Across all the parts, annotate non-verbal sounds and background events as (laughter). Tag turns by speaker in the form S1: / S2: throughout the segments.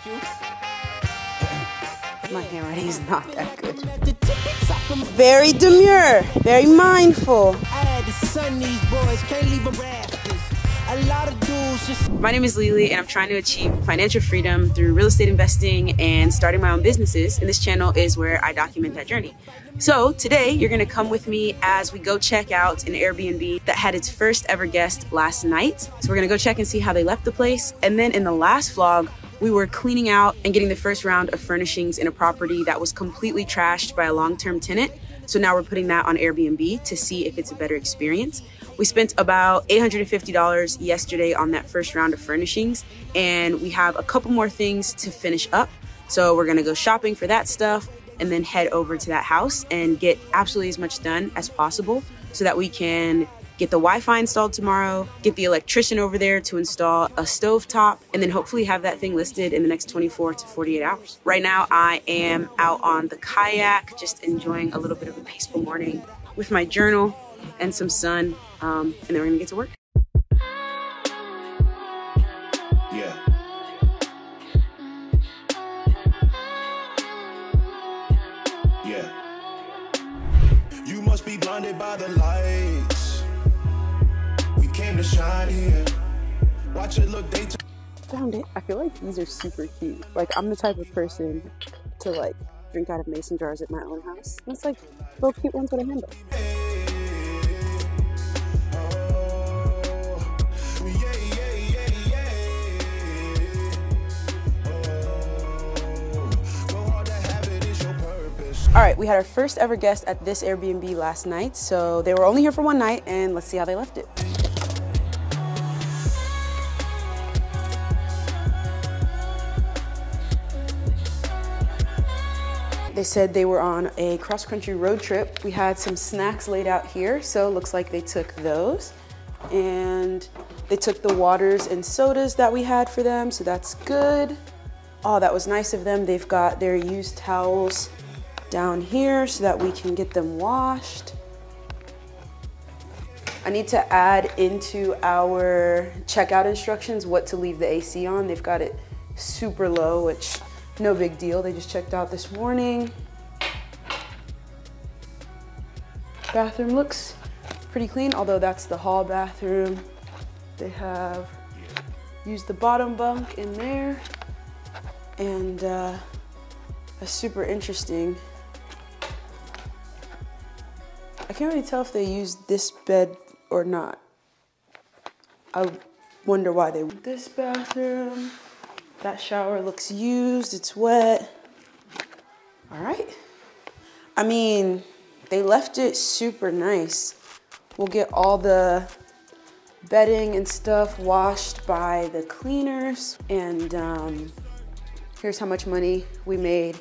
S1: (laughs) My handwriting is not that good. Very demure, very mindful. My name is Lily and I'm trying to achieve financial freedom through real estate investing and starting my own businesses. And this channel is where I document that journey. So today you're gonna come with me as we go check out an Airbnb that had its first ever guest last night. So we're gonna go check and see how they left the place. And then in the last vlog, we were cleaning out and getting the first round of furnishings in a property that was completely trashed by a long-term tenant. So now we're putting that on Airbnb to see if it's a better experience. We spent about $850 yesterday on that first round of furnishings, and we have a couple more things to finish up. So we're gonna go shopping for that stuff and then head over to that house and get absolutely as much done as possible so that we can get the Wi-Fi installed tomorrow, get the electrician over there to install a stove top, and then hopefully have that thing listed in the next 24 to 48 hours. Right now, I am out on the kayak, just enjoying a little bit of a peaceful morning with my journal and some sun, um, and then we're gonna get to work.
S2: Yeah. Yeah. You must be blinded by the lights. We came to shine here. Watch it look daytime.
S1: Found it. I feel like these are super cute. Like I'm the type of person to like drink out of mason jars at my own house. And it's like little cute ones with a handle. All right, we had our first ever guest at this Airbnb last night. So they were only here for one night and let's see how they left it. They said they were on a cross-country road trip. We had some snacks laid out here, so it looks like they took those. And they took the waters and sodas that we had for them, so that's good. Oh, that was nice of them. They've got their used towels down here so that we can get them washed. I need to add into our checkout instructions what to leave the AC on. They've got it super low, which no big deal. They just checked out this morning. Bathroom looks pretty clean, although that's the hall bathroom. They have used the bottom bunk in there. And uh, that's super interesting. I can't really tell if they used this bed or not. I wonder why they. This bathroom. That shower looks used, it's wet. All right. I mean, they left it super nice. We'll get all the bedding and stuff washed by the cleaners. And um, here's how much money we made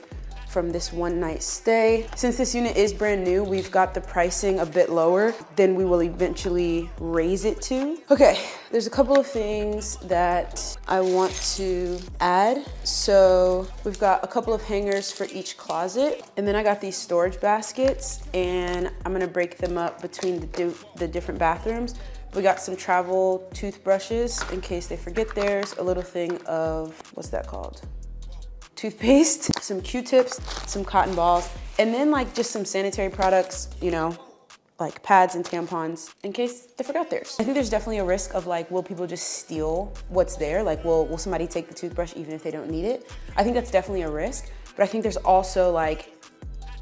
S1: from this one night stay. Since this unit is brand new, we've got the pricing a bit lower than we will eventually raise it to. Okay, there's a couple of things that I want to add. So we've got a couple of hangers for each closet. And then I got these storage baskets and I'm gonna break them up between the, the different bathrooms. We got some travel toothbrushes in case they forget theirs, a little thing of, what's that called? Toothpaste, (laughs) some Q-tips, some cotton balls, and then like just some sanitary products, you know, like pads and tampons in case they forgot theirs. I think there's definitely a risk of like, will people just steal what's there? Like, will, will somebody take the toothbrush even if they don't need it? I think that's definitely a risk, but I think there's also like,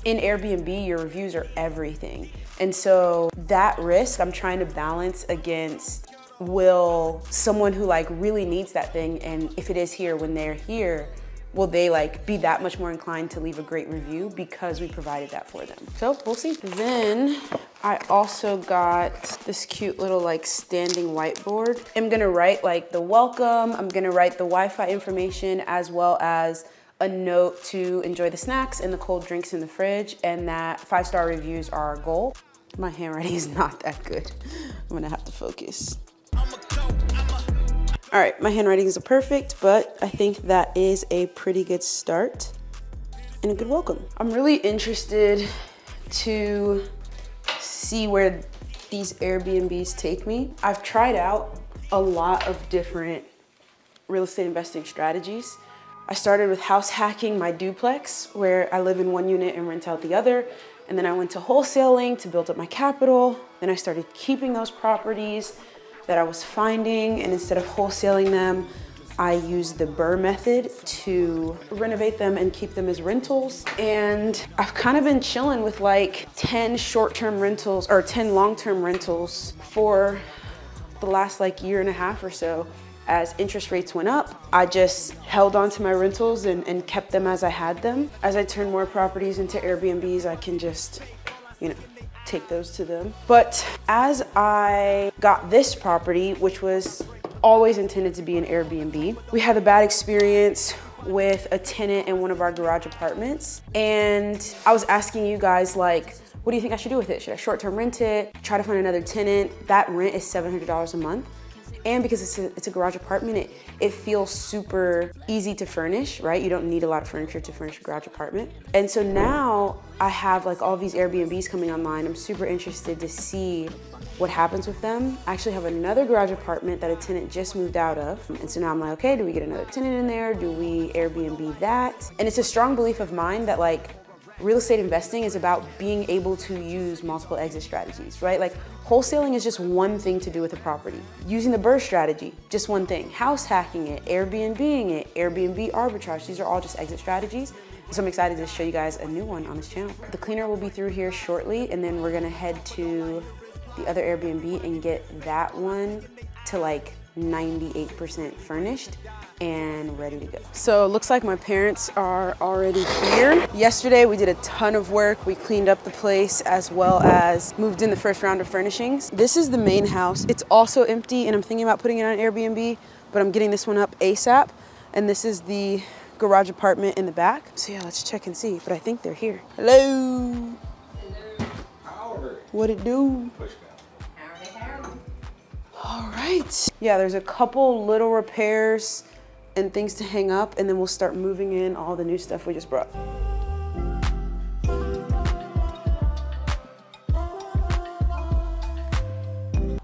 S1: in Airbnb, your reviews are everything. And so that risk I'm trying to balance against will someone who like really needs that thing and if it is here when they're here, will they like be that much more inclined to leave a great review because we provided that for them. So we'll see. Then I also got this cute little like standing whiteboard. I'm gonna write like the welcome, I'm gonna write the Wi-Fi information as well as a note to enjoy the snacks and the cold drinks in the fridge and that five-star reviews are our goal. My handwriting is not that good. I'm gonna have to focus. All right, my handwriting is perfect, but I think that is a pretty good start and a good welcome. I'm really interested to see where these Airbnbs take me. I've tried out a lot of different real estate investing strategies, I started with house hacking my duplex, where I live in one unit and rent out the other. And then I went to wholesaling to build up my capital. Then I started keeping those properties that I was finding, and instead of wholesaling them, I used the BRRRR method to renovate them and keep them as rentals. And I've kind of been chilling with like 10 short-term rentals or 10 long-term rentals for the last like year and a half or so. As interest rates went up, I just held on to my rentals and, and kept them as I had them. As I turn more properties into Airbnbs, I can just, you know, take those to them. But as I got this property, which was always intended to be an Airbnb. We had a bad experience with a tenant in one of our garage apartments. And I was asking you guys like, what do you think I should do with it? Should I short-term rent it? Try to find another tenant? That rent is $700 a month. And because it's a, it's a garage apartment, it, it feels super easy to furnish, right? You don't need a lot of furniture to furnish a garage apartment. And so now I have like all these Airbnbs coming online. I'm super interested to see what happens with them. I actually have another garage apartment that a tenant just moved out of. And so now I'm like, okay, do we get another tenant in there? Do we Airbnb that? And it's a strong belief of mine that like real estate investing is about being able to use multiple exit strategies, right? Like wholesaling is just one thing to do with a property. Using the BRRRR strategy, just one thing. House hacking it, Airbnbing it, Airbnb arbitrage, these are all just exit strategies. So I'm excited to show you guys a new one on this channel. The cleaner will be through here shortly and then we're gonna head to the other Airbnb and get that one to like 98% furnished and ready to go. So it looks like my parents are already here. Yesterday we did a ton of work. We cleaned up the place as well as moved in the first round of furnishings. This is the main house. It's also empty and I'm thinking about putting it on Airbnb, but I'm getting this one up ASAP. And this is the garage apartment in the back. So yeah, let's check and see, but I think they're here. Hello. Hello. What it do? Yeah, there's a couple little repairs and things to hang up and then we'll start moving in all the new stuff we just brought.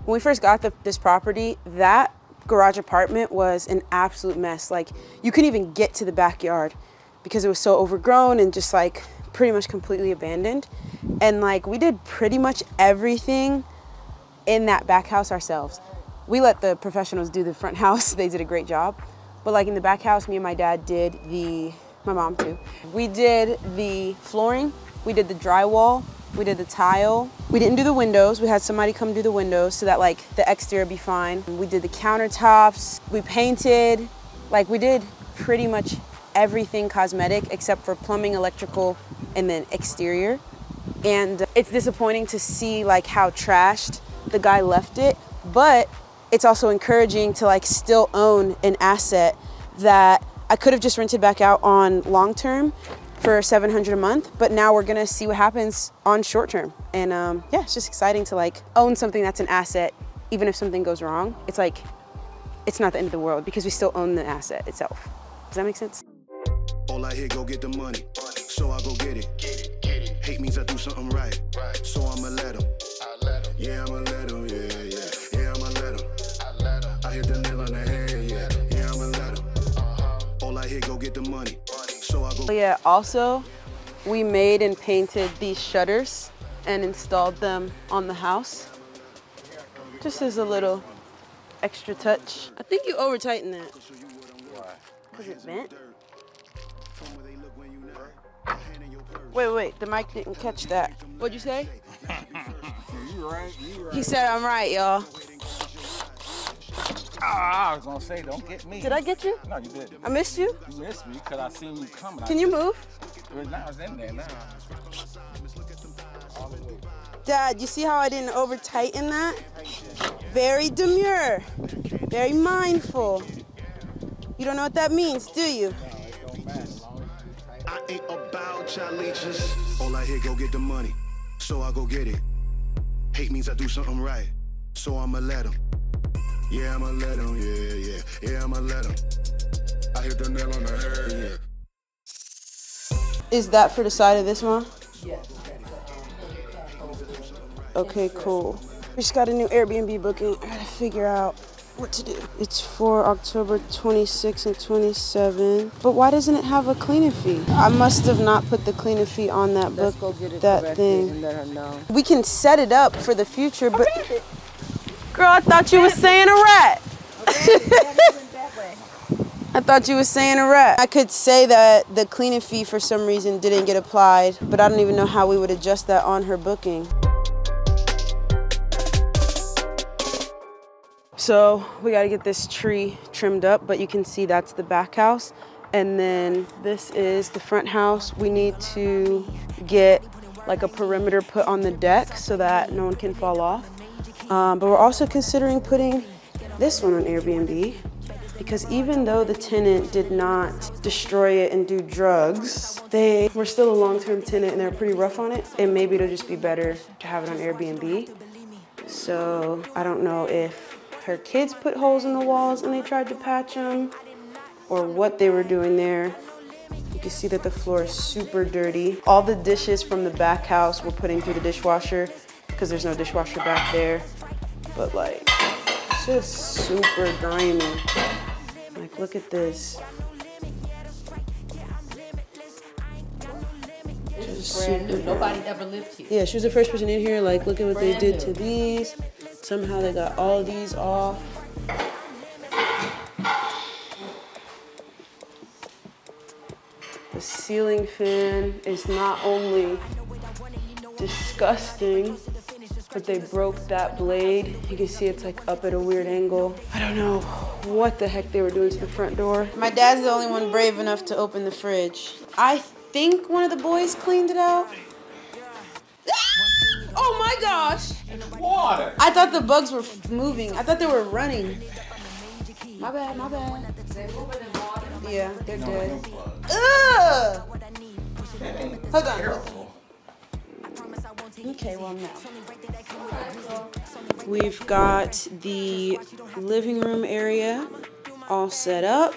S1: When we first got the, this property, that garage apartment was an absolute mess. Like you couldn't even get to the backyard because it was so overgrown and just like pretty much completely abandoned. And like we did pretty much everything in that back house ourselves. We let the professionals do the front house. (laughs) They did a great job. But like in the back house, me and my dad did the, my mom too. We did the flooring, we did the drywall, we did the tile. We didn't do the windows. We had somebody come do the windows so that like the exterior be fine. We did the countertops, we painted, like we did pretty much everything cosmetic except for plumbing, electrical, and then exterior. And it's disappointing to see like how trashed the guy left it, but it's also encouraging to like still own an asset that I could have just rented back out on long term for 700 a month, but now we're gonna see what happens on short term. And um, yeah, it's just exciting to like own something that's an asset, even if something goes wrong. It's like, it's not the end of the world because we still own the asset itself. Does that make sense?
S2: All I hear, go get the money. So I go get it. Get it, get it. Hate means I do something right. right. So I'ma let him. Yeah, I'ma let hit the nail on the head. Yeah, yeah, I'ma let him. All I hear, go get the money. So I go.
S1: Yeah, also, we made and painted these shutters and installed them on the house. Just as a little extra touch. I think you over tighten that. Because it bent? Wait, wait, the mic didn't catch that. What'd you say? (laughs)
S3: You right, you right.
S1: He said I'm right, y'all.
S3: Ah, I was gonna say, don't get me.
S1: Did I get you?
S3: No, you didn't.
S1: I missed you?
S3: You missed me because I seen you coming.
S1: Can you move?
S3: move? Now it's in there now. All the way.
S1: Dad, you see how I didn't over tighten that? Very demure, very mindful. You don't know what that means, do you?
S3: No, it don't matter. As long as you tight.
S2: I ain't about y'all leeches. All I hear, go get the money. So I go get it. Hate means I do something right. So I'ma let him. Yeah, I'ma let him. Yeah, yeah. Yeah, I'ma let him. I hit the nail on the head. Yeah.
S1: Is that for the side of this one? Okay, cool. We just got a new Airbnb booking. I gotta figure out what to do. It's for October 26 and 27. But why doesn't it have a cleaning fee? I must have not put the cleaning fee on that
S4: Let's
S1: book.
S4: go get it
S1: that thing.
S4: and let her know.
S1: We can set it up for the future, but girl, I thought you were saying a rat. (laughs) I thought you were saying a rat. I could say that the cleaning fee for some reason didn't get applied, but I don't even know how we would adjust that on her booking. So we got to get this tree trimmed up, but you can see that's the back house. And then this is the front house. We need to get like a perimeter put on the deck so that no one can fall off. Um, but we're also considering putting this one on Airbnb because even though the tenant did not destroy it and do drugs, they were still a long-term tenant and they're pretty rough on it. And maybe it'll just be better to have it on Airbnb. So I don't know if her kids put holes in the walls and they tried to patch them or what they were doing there. You can see that the floor is super dirty. All the dishes from the back house we're putting through the dishwasher because there's no dishwasher back there. But like, it's just super grimy. Like, look at this. Just
S4: Brand new. Nobody ever lived here.
S1: yeah, she was the first person in here. Like, look at what they did
S4: new.
S1: to these. Somehow they got all of these off. The ceiling fan is not only disgusting, but they broke that blade. You can see it's like up at a weird angle. I don't know what the heck they were doing to the front door. My dad's the only one brave enough to open the fridge. I think one of the boys cleaned it out. Ah! Oh my gosh!
S3: Water.
S1: I thought the bugs were moving. I thought they were running. My bad, my bad. Yeah, they're dead. Ugh! Hold on. Okay, well now. We've got the living room area all set up.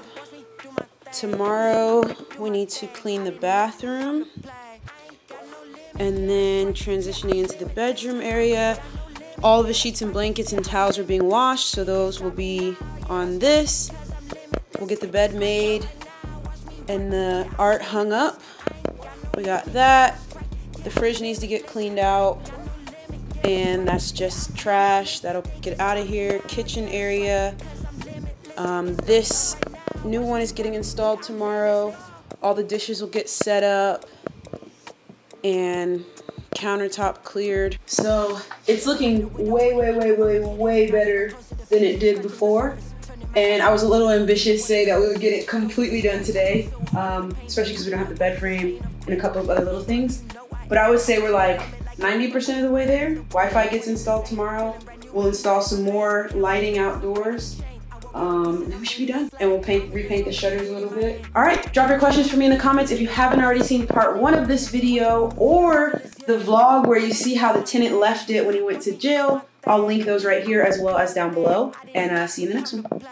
S1: Tomorrow we need to clean the bathroom. And then transitioning into the bedroom area. All the sheets and blankets and towels are being washed, so those will be on this. We'll get the bed made and the art hung up. We got that. The fridge needs to get cleaned out. And that's just trash. That'll get out of here. Kitchen area. Um, this new one is getting installed tomorrow. All the dishes will get set up and countertop cleared. So it's looking way, way, way, way, way better than it did before. And I was a little ambitious to say that we would get it completely done today, um, especially because we don't have the bed frame and a couple of other little things. But I would say we're like 90% of the way there. Wi-Fi gets installed tomorrow. We'll install some more lighting outdoors. Um, and then we should be done. And we'll paint, repaint the shutters a little bit. All right, drop your questions for me in the comments. If you haven't already seen part one of this video or the vlog where you see how the tenant left it when he went to jail, I'll link those right here as well as down below. And uh, see you in the next one.